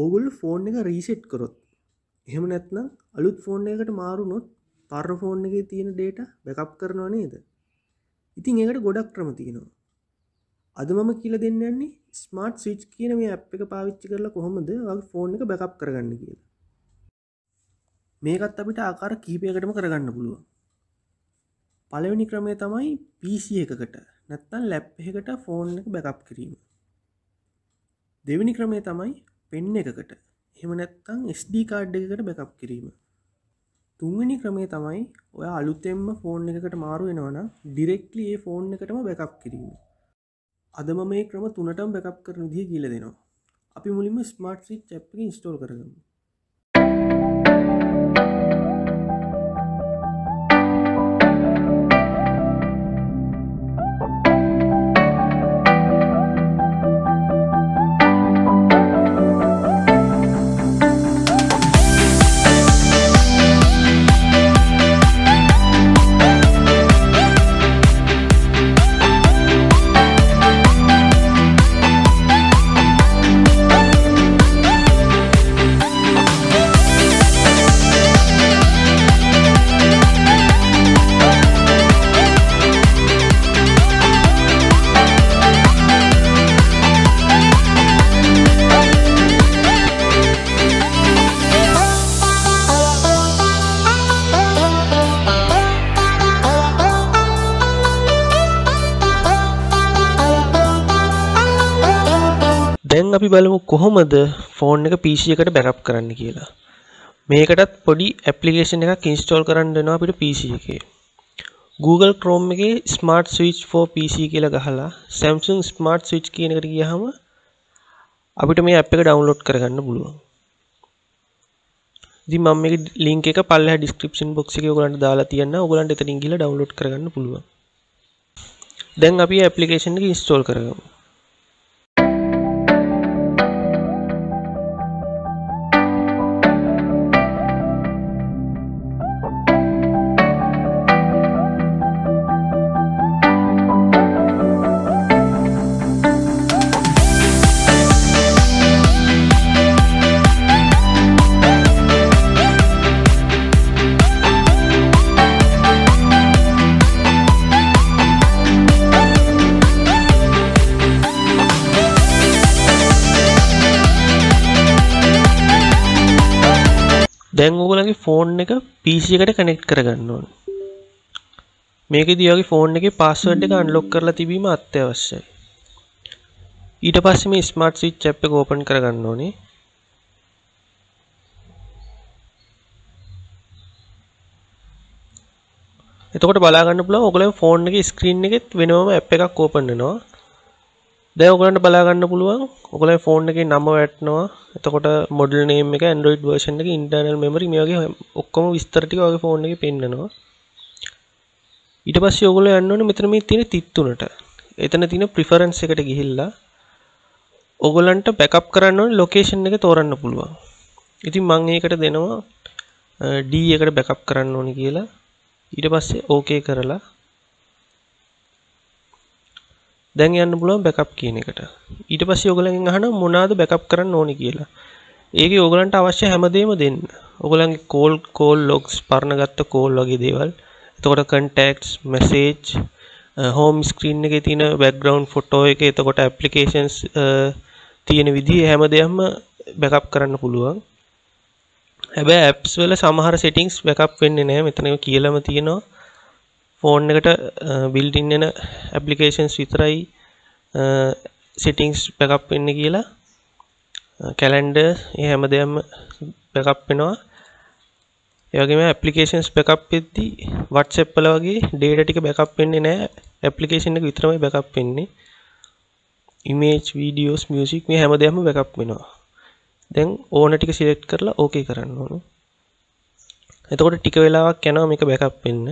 ඕගුල් phone එක reset කරොත් එහෙම නැත්නම් අලුත් ෆෝන් එකට මාරුනොත් පර්ර ෆෝන් එක තියෙන ඩේට බැකප් කරනවා නේද? ඉතින් ඒකට ගොඩක් ක්‍රම තියෙනවා. අද මම කියල දෙන්න යන්නේ ස්මාර්ට් ස්විච් කියන මේ අප් එක පාවිච්චි කරලා කොහොමද වගේ ෆෝන් එක බැකප් කරගන්න කියලා. මේකත් අපිට ආකාර කීපයකටම කරගන්න පුළුවන්. පළවෙනි ක්‍රමය තමයි පිසි එකකට නැත්තන් ලැප් එකට ෆෝන් එක බැකප් කිරීම. දෙවැනි ක්‍රමය තමයි පෙන්න එකකට. එම නැත්තං SD කාඩ් එකකට බැකප් කිරීම. තුන්වැනි ක්‍රමේ තමයි ඔය අලුතෙම්ම ෆෝන් එකකට මාරු වෙනවන ඩිරෙක්ලි ඒ ෆෝන් එකටම බැකප් කිරීම. අදම මේ ක්‍රම තුනටම් බැකප් කරන දිහ කියල දෙනවා. අපි මුලින්ම ස්මාර්ට් සිච් චැප් ඉන්ස්ටෝල් කරගමු. දැන් අපි බලමු කොහොමද ෆෝන් එක පිසි එකට බැකප් කරන්න කියලා. මේකටත් පොඩි ඇපලිකේෂන් එකක් ඉන්ස්ටෝල් කරන්න දෙනවා අපිට පිසි එකේ. Google Chrome එකේ ස්මාර්ට් ස්විච් for PC කියලා ගහලා Samsung ස්මාර්ට් ස්විච් කියන එකට ගියහම අපිට මේ ඇප් එක ඩවුන්ලෝඩ් කරගන්න පුළුවන්. ඉතින් මම මේක ලින්ක් එක පල්ලෙහා ඩිස්ක්‍රිප්ෂන් බොක්ස් එකේ ඔයගලන්ට දාලා තියන්න. ඔයගලන්ට එතනින් ගිහලා ඩවුන්ලෝඩ් කරගන්න පුළුවන්. දැන් අපි ඇප්ලිකේෂන් එක ඉන්ස්ටෝල් කරගමු. දැන් ඕගලගේ ෆෝන් එක පිසි එකට කනෙක්ට් කරගන්න ඕන. මේකෙදී ඔයාගේ ෆෝන් එකේ පාස්වර්ඩ් එක අන්ලොක් කරලා තිබීම අත්‍යවශ්‍යයි. ඊට පස්සේ මේ ස්මාර්ට් ස්විච් ඇප් එක ඕපන් කරගන්න ඕනේ. එතකොට බලාගන්න පුළුවන් ඔයගොල්ලෝ ෆෝන් එකේ ස්ක්‍රීන් එකෙත් වෙනම ඇප් එකක් ඕපන් වෙනවා දැන් ඔයගලන්ට බලා ගන්න පුළුවන්. ඔයගොල්ලෝ ෆෝන් එකේ නම වැටෙනවා. එතකොට මොඩල් නේම් එක Android version එකේ internal memory මේ වගේ ඔක්කොම විස්තර ටික ඔයගේ ෆෝන් එකේ පෙන්නනවා. ඊට පස්සේ ඔයගොල්ලෝ යන්න ඕනේ මෙතන මේ තියෙන තිත් තුනට. එතන තියෙන preference එකට ගිහිල්ලා ඔයගොල්ලන්ට බෑකප් කරන්න ඕනේ ලොකේෂන් එක තෝරන්න පුළුවන්. ඉතින් මම ඒකට දෙනවා D එකට බෑකප් කරන්න ඕනේ කියලා. ඊට පස්සේ OK කරලා දැන් යන්න පුළුවන් බැකප් කියන එකට. ඊට පස්සේ ඔයගලගෙන් අහනවා මොනවාද බැකප් කරන්න ඕනි කියලා. ඒකේ ඔයගලන්ට අවශ්‍ය හැමදේම දෙන්න. ඔයගලන්ගේ කෝල් කෝල් ලොග්ස් පරණ ගත්ත කෝල් වගේ දේවල්. එතකොට contacts message හෝම් ස්ක්‍රීන් එකේ තියෙන බෑග්ග්‍රවුන්ඩ් ෆොටෝ එක එතකොට ඇප්ලිකේෂන්ස් තියෙන විදිහ හැම දෙයක්ම බැකප් කරන්න පුළුවන්. හැබැයි ඇප්ස් වල සමහර සෙටින්ග්ස් බැකප් වෙන්නේ නැහැ. මෙතන කියලාම තියෙනවා. ෆෝන් එකට බිල්ඩින් එන ඇප්ලිකේෂන්ස් විතරයි සිටිංස් බැකප් වෙන්න කියලා කැලන්ඩ ඒ හැම දෙයක්ම බැකප් වෙනවා. ඒවගේම ඇපලිකේෂන්ස් බැකප් වෙද්දි WhatsApp වල වගේ ඩේටා ටික බැකප් වෙන්නේ නැහැ. ඇප්ලිකේෂන් එක විතරමයි බැකප් වෙන්නේ. ඉමේජ් වීඩියෝස් මියුසික් මේ හැම දෙයක්ම බැකප් වෙනවා. දැන් ඕන ටික සිලෙක්ට් කරලා ඕකේ කරන්න ඕන. එතකොට ටික වෙලාවක් යනවා මේක බැකප් වෙන්න.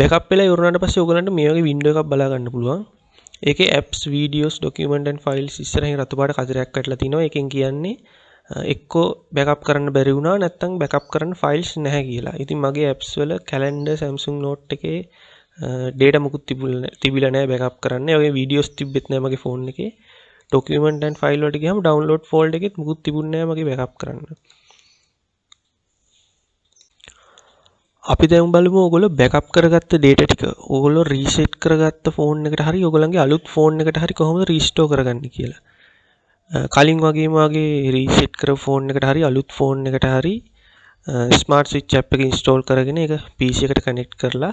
බැකප් වෙලා ඉවරනට පස්සේ ඔයගලන්ට මේ වගේ වින්ඩෝ එකක් බලා ගන්න පුළුවන්. ඒකේ apps videos document and files ඉස්සරහින් රතු පාට කතරයක් වැටලා තිනවා. ඒකෙන් කියන්නේ එක්කෝ බැකප් කරන්න බැරි වුණා නැත්නම් බැකප් කරන්න ෆයිල්ස් නැහැ කියලා. ඉතින් මගේ apps වල calendar Samsung Note එකේ ඩේටා මුකුත් තිබිලා නැහැ බැකප් කරන්න. ඒ වගේ වීඩියෝස් තිබ්බෙත් නැහැ මගේ ෆෝන් එකේ. ඩොකියුමන්ට් ඇන්ඩ් ෆයිල් වලට ගියාම ඩවුන්ලෝඩ් ෆෝල්ඩර් එකෙත් මුකුත් තිබුණේ නැහැ මගේ බැකප් කරන්න. අපි දැන් බලමු ඔයගොල්ලෝ බැකප් කරගත්ත ඩේටා ටික ඔයගොල්ලෝ රීසෙට් කරගත්ත ෆෝන් එකට හරි ඔයගොල්ලන්ගේ අලුත් ෆෝන් එකට හරි කොහොමද රීස්ටෝර් කරගන්නේ කියලා. කලින් වගේම වගේ රීසෙට් කර ෆෝන් එකට හරි අලුත් ෆෝන් එකට හරි ස්මාර්ට් ස්විච් ඇප් එක ඉන්ස්ටෝල් කරගෙන ඒක PC එකට කනෙක්ට් කරලා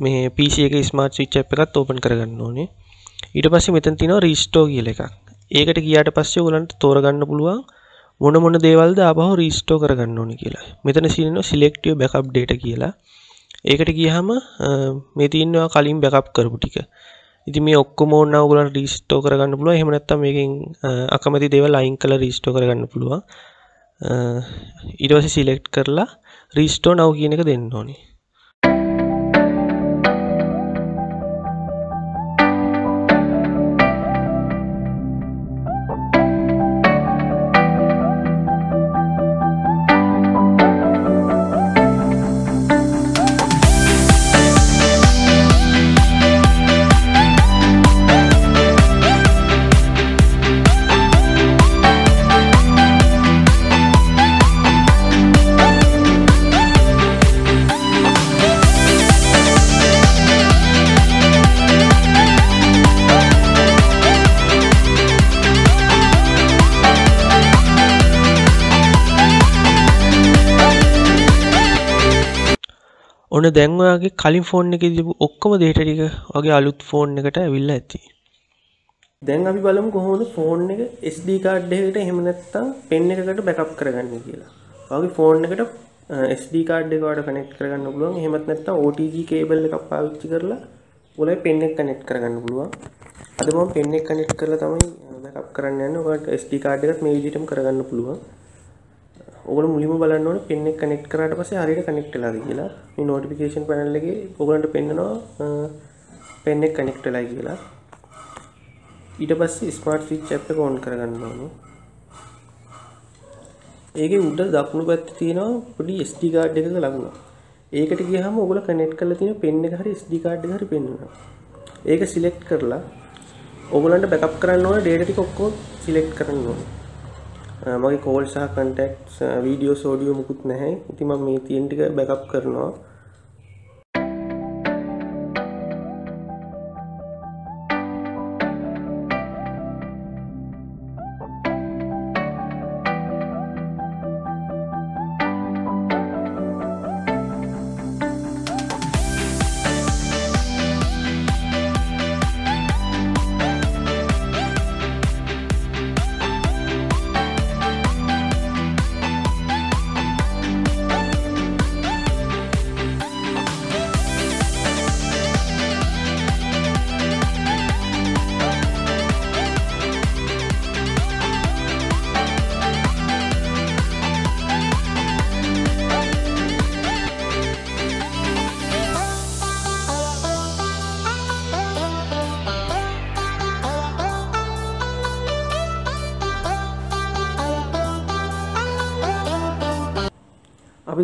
මේ PC එකේ ස්මාර්ට් ස්විච් ඇප් එකත් ඕපන් කරගන්න ඕනේ. ඊට පස්සේ මෙතන තියෙනවා රීස්ටෝර් කියලා එකක්. ඒකට ගියාට පස්සේ ඔයගලන්ට තෝරගන්න පුළුවන් මොන මොන දේවල්ද ආපහු රීස්ටෝර් කරගන්න ඕනේ කියලා. මෙතන තියෙනවා සිලෙක්ටිව් බෑකප් ඩේටා කියලා. ඒකට ගියහම මේ තියෙනවා කලින් බෑකප් කරපු ටික. ඉතින් මේ ඔක්කොම ඕන නම් ඔයගලන්ට රීස්ටෝර් කරගන්න පුළුවන්. එහෙම නැත්නම් මේකෙන් අකමැති දේවල් අයින් කරලා රීස්ටෝර් කරගන්න පුළුවන්. ඊට පස්සේ සිලෙක්ට් කරලා රීස්ටෝර් now කියන එක දෙන්න ඕනේ. ඔන්න දැන් ඔයාගේ කලින් ෆෝන් එකේ තිබු ඔක්කොම data ටික වගේ අලුත් ෆෝන් එකට ඇවිල්ලා ඇති. දැන් අපි බලමු කොහොමද ෆෝන් එක SD card එකකට එහෙම නැත්නම් pen එකකට backup කරගන්නේ කියලා. ඔයාගේ ෆෝන් එකට SD card එක වඩ කනෙක්ට් කරගන්න පුළුවන්. එහෙමත් නැත්නම් OTG cable එකක් පාවිච්චි කරලා ඔයාලගේ pen එක කනෙක්ට් කරගන්න පුළුවන්. අද මම pen එක කනෙක්ට් කරලා තමයි backup කරන්න යන්නේ. ඔයාලට SD card එකත් මේ විදිහටම කරගන්න පුළුවන්. ඔගොල්ලෝ මුලින්ම බලන්න ඕනේ pin එක කනෙක්ට් කරාට පස්සේ හරියට කනෙක්ට් වෙලාද කියලා. මේ notification panel එකේ ඔයගොල්ලන්ට පෙන්නනවා pin එක කනෙක්ට් වෙලායි කියලා. ඊට පස්සේ smart switch app එක on කරගන්න ඕනේ. ඒකේ උඩ දකුණු පැත්තේ තියෙනවා පොඩි SD card එකක ලකුණ. ඒකට ගියහම ඔයගොල්ලෝ කනෙක්ට් කරලා තියෙන pin එක හරි SD card එක හරි පෙන්වනවා. ඒක සිලෙක්ට් කරලා ඔයගොල්ලන්ට බෑකප් කරන්න ඕන data ටික ඔක්කොම සිලෙක්ට් කරන්න ඕනේ. මගේ කෝල් සහ කන්ටෙක්ට්ස් වීඩියෝ සෝඩියෝ මුකුත් නැහැ. ඉතින් මම මේ තියෙන ටික බෑකප් කරනවා.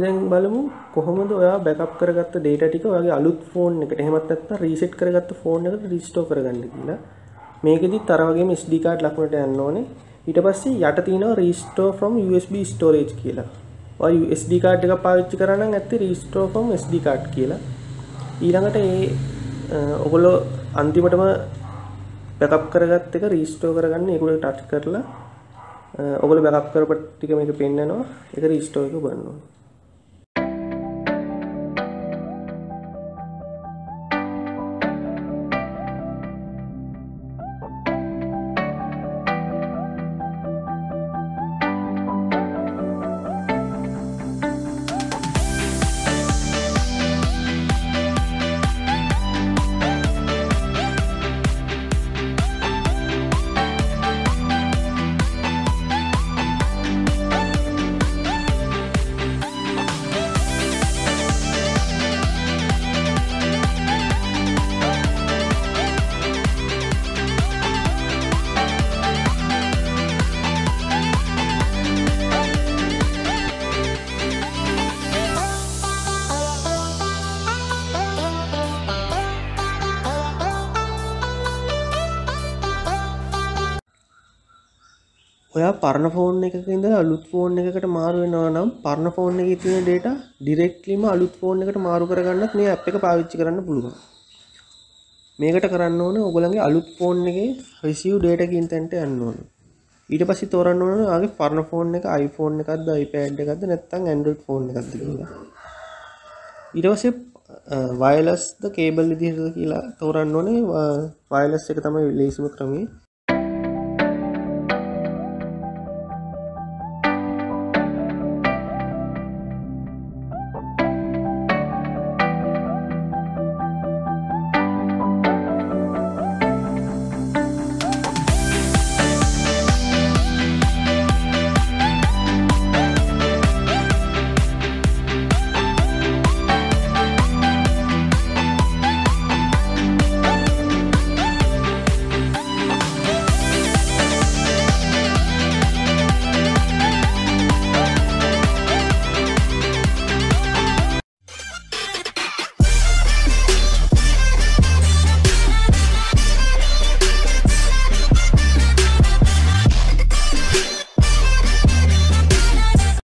දැන් බලමු කොහොමද ඔයා බෑකප් කරගත්ත data ටික ඔයාගේ අලුත් ෆෝන් එකට එහෙමත් නැත්නම් රීසෙට් කරගත්ත ෆෝන් එකට රීස්ටෝර් කරගන්න කියලා. මේකෙදිත් අර වගේම SD card ලකුණට යන්න ඕනේ. ඊට පස්සේ යට තියෙනවා restore from USB storage කියලා. ඔය SD card එක පාවිච්චි කරා නම් ඇත්තේ restore from SD card කියලා. ඊළඟට ඒ ඔගොල්ලෝ අන්තිමටම බෑකප් කරගත්ත එක රීස්ටෝර් කරගන්න ඒකට ටච් කරලා ඔගොල්ලෝ බෑකප් කරපු ටික මේක පෙන්නනවා. ඒක රීස්ටෝර් එක බලනවා. ඔයා පරණ ෆෝන් එකක ඉඳලා අලුත් ෆෝන් එකකට මාරු වෙනවා නම් පරණ ෆෝන් එකේ තියෙන data ඩිරෙක්ට්ලිම අලුත් ෆෝන් එකට මාරු කරගන්නත් මේ ඇප් එක පාවිච්චි කරන්න පුළුවන්. මේකට කරන්න ඕන ඔයගොල්ලන්ගේ අලුත් ෆෝන් එකේ receive data කියන තැනට යන්න ඕන. ඊට පස්සේ තෝරන්න ඕන ඔයාගේ පරණ ෆෝන් එක iPhone එකක්ද iPad එකක්ද නැත්නම් Android ෆෝන් එකක්ද කියලා. ඊට පස්සේ වයලස්ද කේබල් විදිහටද කියලා තෝරන්න ඕනේ වයලස් එක තමයි ලේසිම ක්‍රමේ